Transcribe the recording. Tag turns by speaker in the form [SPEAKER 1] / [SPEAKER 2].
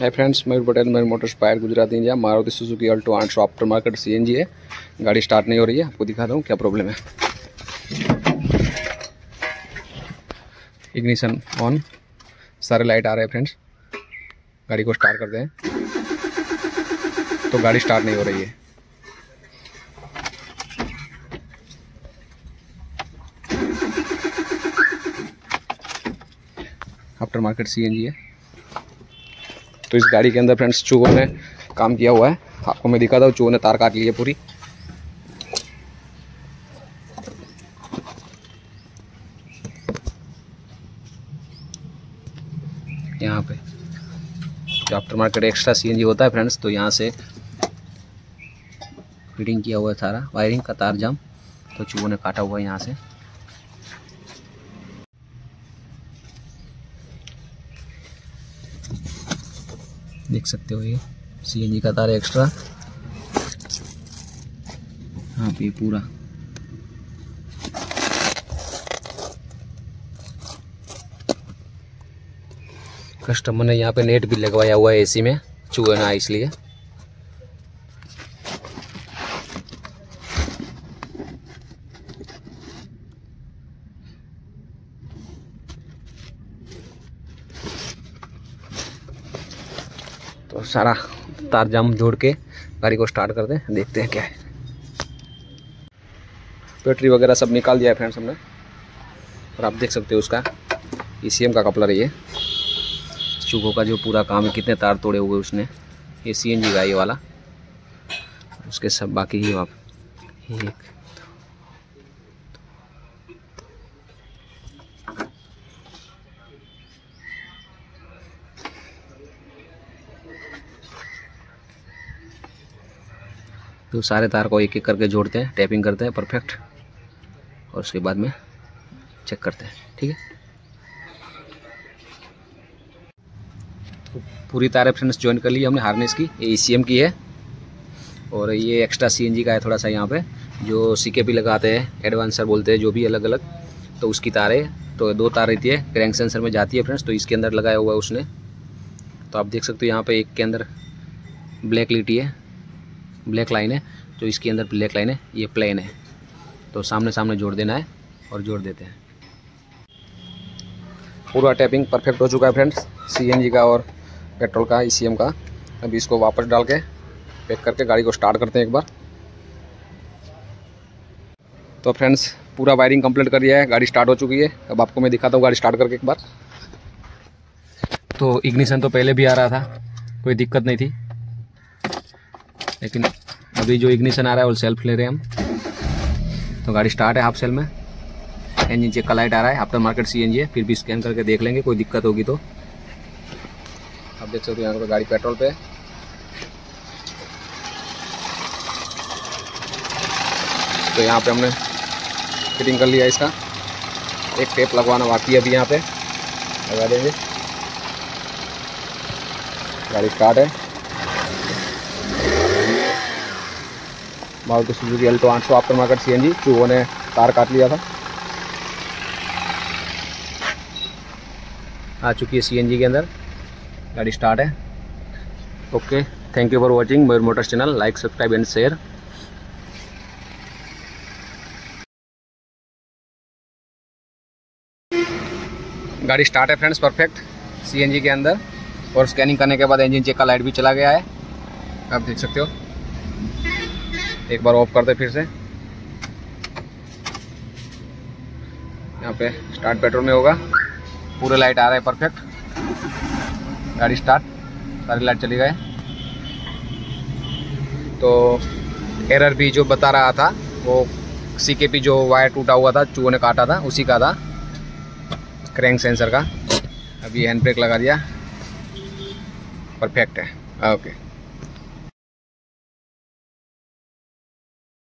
[SPEAKER 1] हाय friends Mayur Patel, मेरे motors pier Gujarat India Maruti Suzuki Alto आठ सौ आफ्टर मार्केट सीएनजी है गाड़ी स्टार्ट नहीं हो रही है, आपको दिखाता हूँ क्या प्रॉब्लम है। इग्निशन ऑन सारे लाइट आ रहे हैं फ्रेंड्स गाड़ी को स्टार्ट करते हैं। तो गाड़ी स्टार्ट नहीं हो रही है। आफ्टर मार्केट सीएनजी है तो इस गाड़ी के अंदर फ्रेंड्स चूहों ने काम किया हुआ है। आपको मैं दिखाता हूँ चूहों ने तार काट ली है पूरी। यहाँ पे जो आफ्टर मार्केट एक्स्ट्रा सीएनजी होता है फ्रेंड्स तो यहाँ से फिटिंग किया हुआ है सारा वायरिंग का तार जाम तो चूहों ने काटा हुआ है यहाँ से। देख सकते हो ये सीएनजी का तार एक्स्ट्रा हाँ पे पूरा। कस्टमर ने यहाँ पे नेट भी लगवाया हुआ है एसी में, चूहे ना इसलिए। तो सारा तार जाम जोड़ के गाड़ी को स्टार्ट करते हैं देखते हैं क्या है। बैटरी वगैरह सब निकाल दिया है फ्रेंड्स हमने। और आप देख सकते हो उसका ई सी एम का कपलर ये। चूहों का जो पूरा काम है, कितने तार तोड़े हुए उसने। ये सी एन जी वाला। उसके सब बाकी ही आप एक तो सारे तार को एक एक करके जोड़ते हैं टैपिंग करते हैं परफेक्ट और उसके बाद में चेक करते हैं, ठीक है? तो पूरी तारें फ्रेंड्स ज्वाइन कर ली, हमने हार्नेस की, ये ई की है। और ये एक्स्ट्रा सीएनजी का है थोड़ा सा यहाँ पे, जो सीके सी लगाते हैं एडवांसर बोलते हैं, जो भी अलग अलग तो उसकी तारें तो दो तार रहती है क्रैंक सेंसर में जाती है फ्रेंड्स तो इसके अंदर लगाया हुआ है उसने। तो आप देख सकते हो यहाँ पे एक के अंदर ब्लैक लिटी है ब्लैक लाइन है, जो इसके अंदर ब्लैक लाइन है, ये प्लेन है। तो सामने सामने जोड़ देना है और जोड़ देते हैं। पूरा टैपिंग परफेक्ट हो चुका है फ्रेंड्स सीएनजी का और पेट्रोल का ई का। अभी इसको वापस डाल के पैक करके गाड़ी को स्टार्ट करते हैं एक बार। तो फ्रेंड्स पूरा वायरिंग कंप्लीट कर दिया है, गाड़ी स्टार्ट हो चुकी है। अब आपको मैं दिखाता हूँ गाड़ी स्टार्ट करके एक बार। तो इग्निशन तो पहले भी आ रहा था, कोई दिक्कत नहीं थी। लेकिन अभी जो इग्निशन आ रहा है, वो सेल्फ ले रहे हैं हम। तो गाड़ी स्टार्ट है हाफ़ सेल में। इंजन चेक का लाइट आ रहा है आफ्टर मार्केट सी है, फिर भी स्कैन करके देख लेंगे, कोई दिक्कत होगी तो। आप देख सकते हो यहाँ पर गाड़ी पेट्रोल पे तो यहाँ पे हमने फिटिंग कर लिया इसका। एक टेप लगवाना बाकी है अभी यहाँ पे। लगा देंगे। गाड़ी स्टार्ट है। मारुति सुजुकी अल्टो आठ सौ आफ्टर मार्केट सी चूहों ने तार काट लिया था। आ चुकी है सीएनजी के अंदर। गाड़ी स्टार्ट है। Okay thank you for watching Mayur motors channel like subscribe and share गाड़ी स्टार्ट है फ्रेंड्स परफेक्ट सीएनजी के अंदर। और स्कैनिंग करने के बाद इंजन चेक का लाइट भी चला गया है। आप देख सकते हो। एक बार ऑफ़ करते फिर से। यहाँ पे स्टार्ट पेट्रोल में होगा। पूरे लाइट आ रहे हैं परफेक्ट गाड़ी स्टार्ट सारी लाइट चली गए। तो एरर भी जो बता रहा था, वो सी के पी जो वायर टूटा हुआ था, चूहों ने काटा था, उसी का था। क्रैंक सेंसर का। अभी हैंड ब्रेक लगा दिया। परफेक्ट है ओके